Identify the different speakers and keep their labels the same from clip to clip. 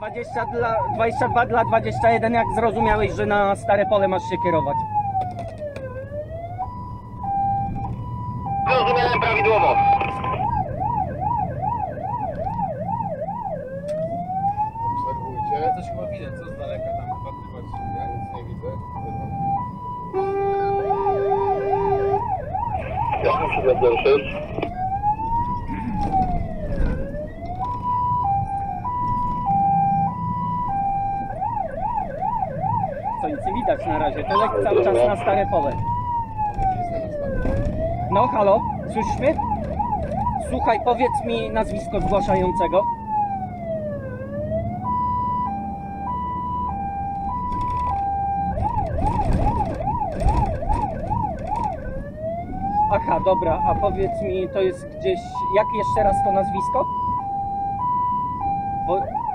Speaker 1: 20 dla, 22 dla 21, jak zrozumiałeś, że na stare pole masz się kierować?
Speaker 2: Zrozumiałem prawidłowo.
Speaker 3: Obserwujcie.
Speaker 4: Coś chyba widać, co z daleka tam wypatrywać.
Speaker 3: Ja nic nie widzę.
Speaker 2: Jasno,
Speaker 1: przykład 06. widać na razie, to lek cały czas na stare pole. No halo, słyszysz mnie? Słuchaj, powiedz mi nazwisko zgłaszającego. Aha, dobra, a powiedz mi, to jest gdzieś, jak jeszcze raz to nazwisko? Bo...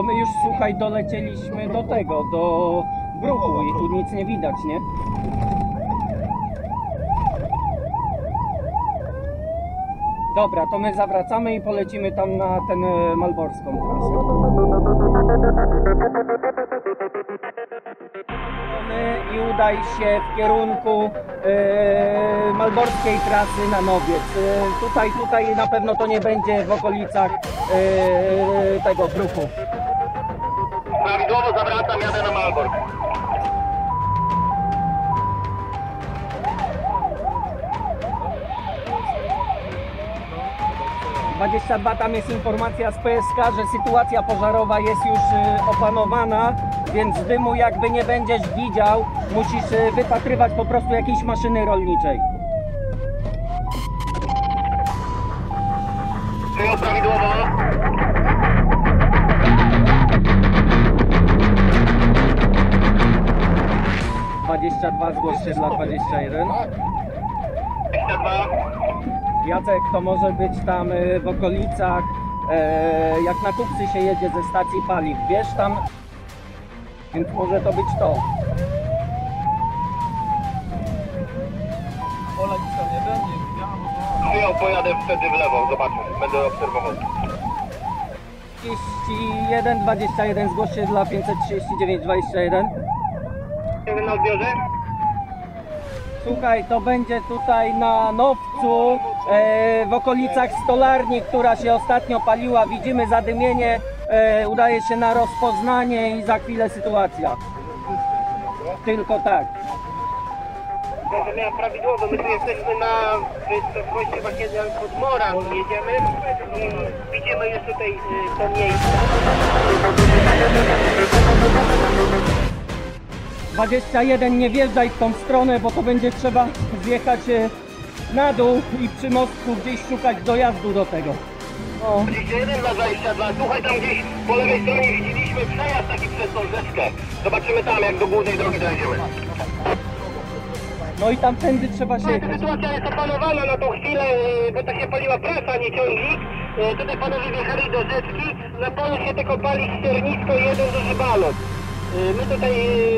Speaker 1: Bo my już, słuchaj, dolecieliśmy do tego, do bruku i tu nic nie widać, nie? Dobra, to my zawracamy i polecimy tam na ten e, malborską trasę. I udaj się w kierunku e, malborskiej trasy na Nowiec. E, tutaj, tutaj na pewno to nie będzie w okolicach tego bruku.
Speaker 2: Prawidłowo zawracam, jadę na Malbork.
Speaker 1: 22 tam jest informacja z PSK, że sytuacja pożarowa jest już y, opanowana, więc dymu jakby nie będziesz widział, musisz y, wypatrywać po prostu jakiejś maszyny rolniczej. 22, zgłoś się dla 21.
Speaker 2: 22.
Speaker 1: Jacek, to może być tam y, w okolicach, e, jak na kupcy się jedzie ze stacji paliw, wiesz tam, więc może to być to.
Speaker 4: Ola nic tam nie będzie,
Speaker 2: ja pojadę wtedy w lewo, zobaczę, będę obserwował.
Speaker 1: 31, 21, zgłoś się dla 539, 21.
Speaker 2: Jestem na odbiorze?
Speaker 1: Słuchaj, to będzie tutaj na Nowcu, e, w okolicach stolarni, która się ostatnio paliła. Widzimy zadymienie, e, udaje się na rozpoznanie i za chwilę sytuacja. Tylko tak.
Speaker 2: Zrozumiałem prawidłowo, my tu jesteśmy na wysokości właśnie pod Moran jedziemy i widzimy już tutaj y, to miejsce.
Speaker 1: 21 nie wjeżdżaj w tą stronę, bo to będzie trzeba zjechać e, na dół i przy mostku gdzieś szukać dojazdu do tego. O,
Speaker 2: 21 na 22, słuchaj tam gdzieś po lewej stronie widzieliśmy przejazd taki przez tą rzeczkę. Zobaczymy tam jak do głównej drogi dojdziemy.
Speaker 1: no i tamtędy trzeba się
Speaker 2: ta
Speaker 1: jechać.
Speaker 2: sytuacja jest opanowana na tą chwilę, y, bo tak się paliła prasa, nie ciągnik. Y, Tutaj panowie wjechali do rzeczki, na polu się tylko pali ściernisko i jeden duży balon. Y, My tutaj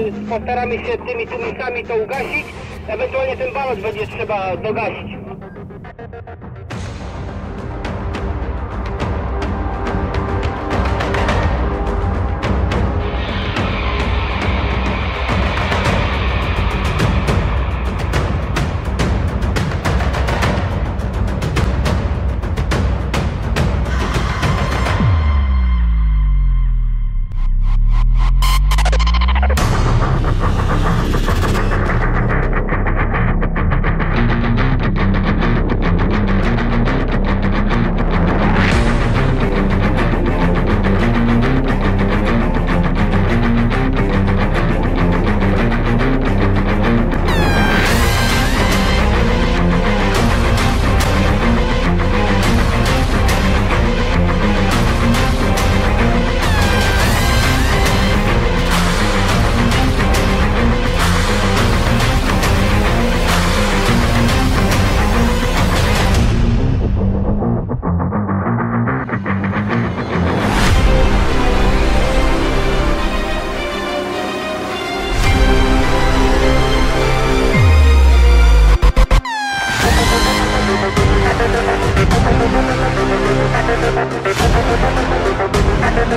Speaker 2: y, postaramy się tymi tłumikami to ugasić, ewentualnie ten balon będzie trzeba dogasić.